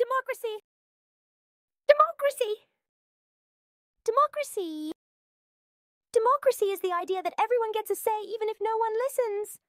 Democracy. Democracy. Democracy. Democracy is the idea that everyone gets a say even if no one listens.